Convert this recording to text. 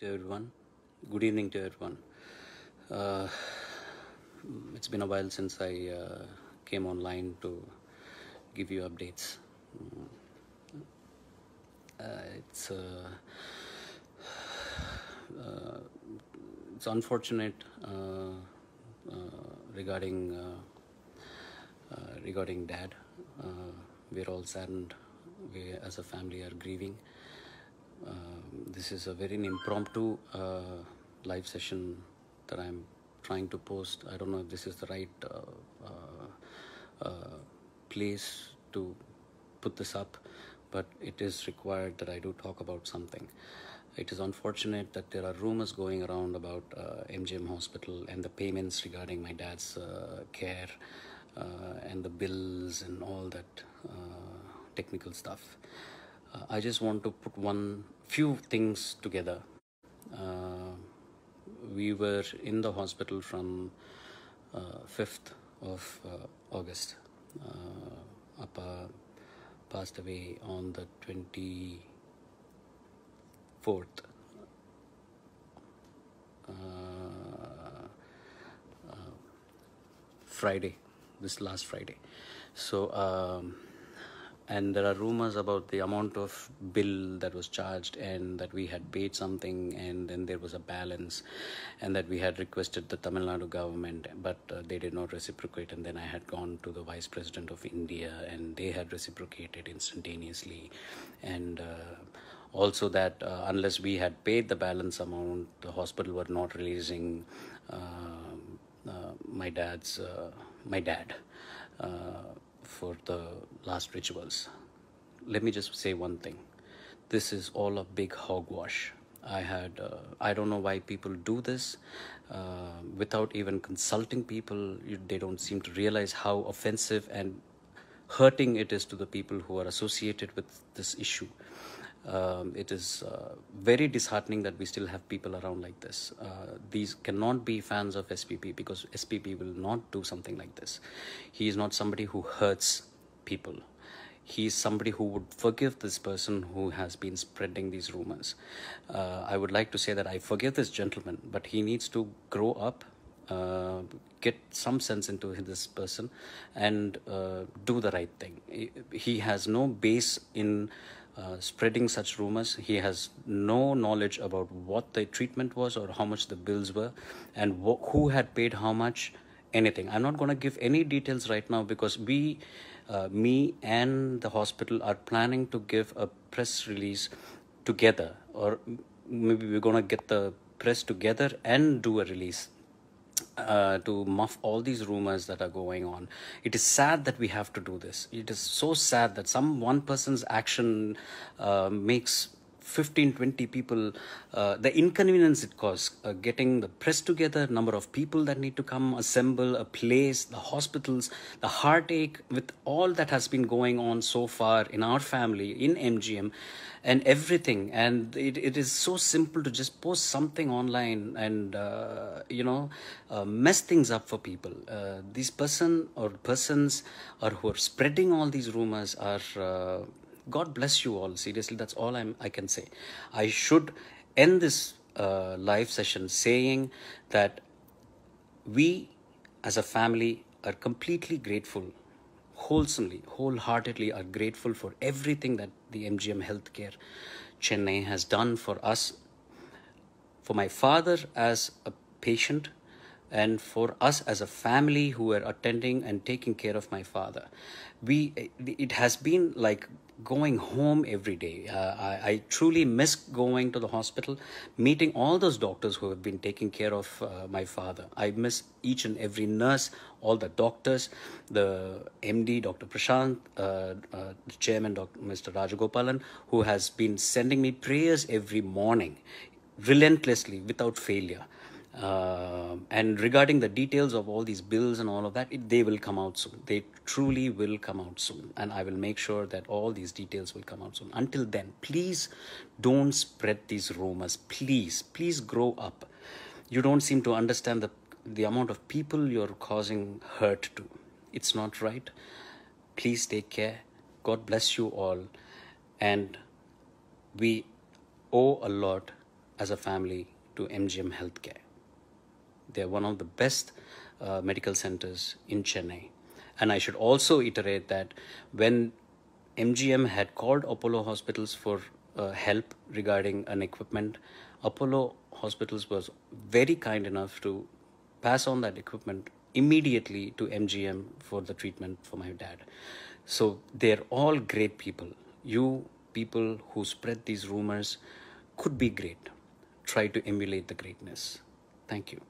to everyone. Good evening to everyone. Uh, it's been a while since I uh, came online to give you updates. Mm. Uh, it's uh, uh, it's unfortunate uh, regarding regarding dad. We're all saddened. We as a family are grieving. Um, this is a very impromptu uh, live session that I'm trying to post. I don't know if this is the right uh, uh, uh, place to put this up, but it is required that I do talk about something. It is unfortunate that there are rumors going around about uh, MGM Hospital and the payments regarding my dad's uh, care uh, and the bills and all that uh, technical stuff. Uh, I just want to put one few things together. Uh, we were in the hospital from uh, 5th of uh, August. Uh, Appa passed away on the 24th. Uh, uh, Friday, this last Friday. So, um, and there are rumors about the amount of bill that was charged and that we had paid something and then there was a balance and that we had requested the Tamil Nadu government but uh, they did not reciprocate. And then I had gone to the vice president of India and they had reciprocated instantaneously. And uh, also that uh, unless we had paid the balance amount the hospital were not releasing uh, uh, my dad's uh, my dad for the last rituals. Let me just say one thing. This is all a big hogwash. I had, uh, I don't know why people do this uh, without even consulting people. You, they don't seem to realize how offensive and hurting it is to the people who are associated with this issue. Um, it is uh, very disheartening that we still have people around like this. Uh, these cannot be fans of SPB because SPB will not do something like this. He is not somebody who hurts people. He is somebody who would forgive this person who has been spreading these rumors. Uh, I would like to say that I forgive this gentleman, but he needs to grow up uh, get some sense into this person and uh, do the right thing. He, he has no base in uh, spreading such rumors. He has no knowledge about what the treatment was or how much the bills were and wh- who had paid how much, anything. I'm not going to give any details right now because we, uh, me and the hospital are planning to give a press release together or maybe we're going to get the press together and do a release uh, to muff all these rumors that are going on. It is sad that we have to do this. It is so sad that some one person's action uh, makes 15 20 people uh, the inconvenience it caused uh, getting the press together number of people that need to come assemble a place the hospitals the heartache with all that has been going on so far in our family in mgm and everything. And it, it is so simple to just post something online and uh, you know uh, mess things up for people. Uh, these person or persons or who are spreading all these rumors are uh, God bless you all. Seriously, that's all I'm, I can say. I should end this uh, live session saying that we as a family are completely grateful, wholesomely, wholeheartedly are grateful for everything that the MGM Healthcare Chennai has done for us, for my father as a patient, and for us as a family who were attending and taking care of my father we it has been like going home every day. Uh, I, I truly miss going to the hospital meeting all those doctors who have been taking care of uh, my father. I miss each and every nurse all the doctors the md dr prashant uh, uh, the chairman dr mr rajagopalan who has been sending me prayers every morning relentlessly without failure. Uh, and regarding the details of all these bills and all of that, it, they will come out soon. They truly will come out soon. And I will make sure that all these details will come out soon. Until then, please don't spread these rumors. Please, please grow up. You don't seem to understand the, the amount of people you're causing hurt to. It's not right. Please take care. God bless you all. And we owe a lot as a family to MGM Healthcare. They're one of the best uh, medical centers in Chennai. And I should also iterate that when MGM had called Apollo Hospitals for uh, help regarding an equipment, Apollo Hospitals was very kind enough to pass on that equipment immediately to MGM for the treatment for my dad. So they're all great people. You people who spread these rumors could be great. Try to emulate the greatness. Thank you.